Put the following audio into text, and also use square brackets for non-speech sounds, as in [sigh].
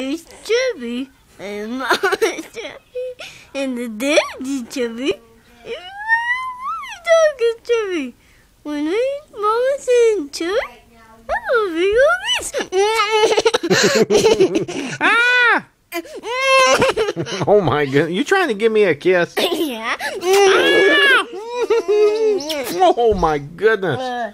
daddy's chubby, and [laughs] mama's chubby, and the daddy's chubby, and my dog is chubby. When my mama said chubby, I'm a big old Ah! Oh my goodness. You trying to give me a kiss? [laughs] yeah. [laughs] Oh my goodness. Uh,